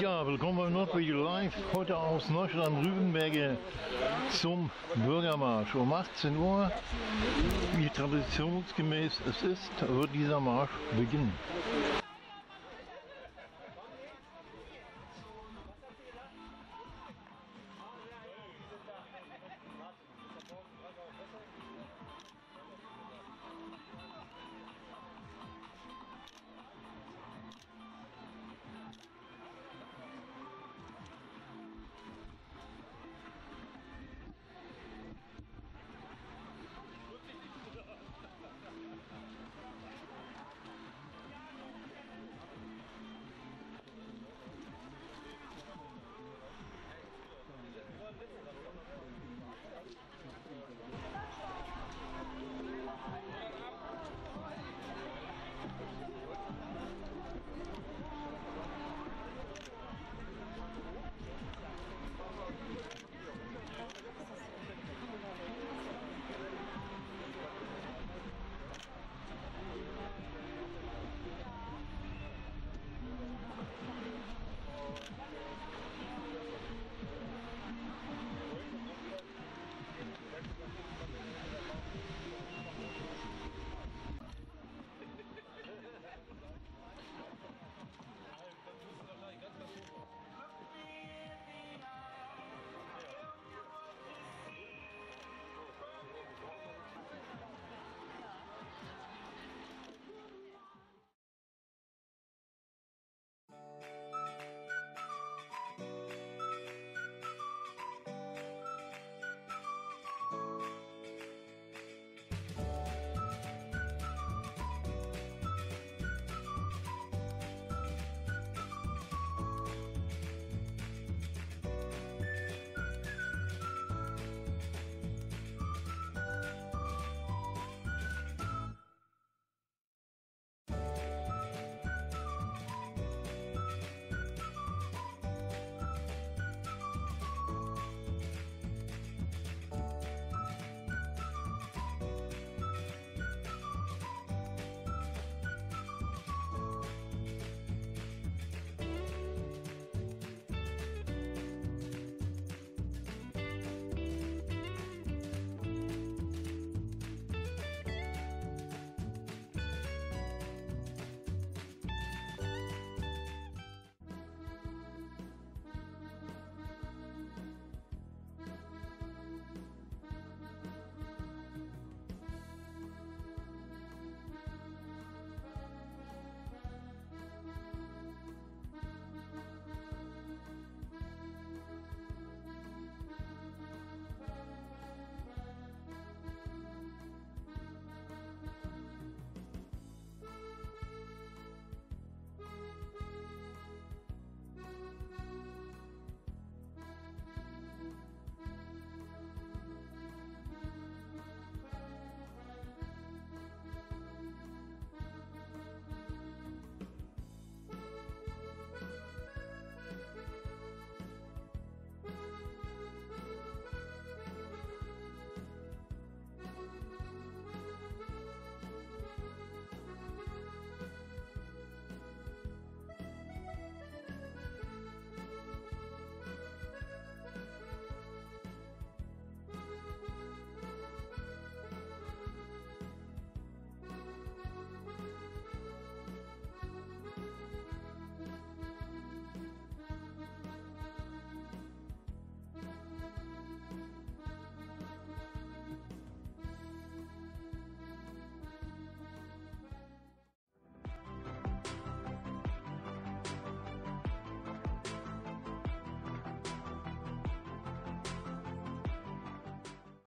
Ja, willkommen beim Nordwege Live. Heute aus Neustadt-Rübenberge zum Bürgermarsch. Um 18 Uhr, wie traditionsgemäß es ist, wird dieser Marsch beginnen.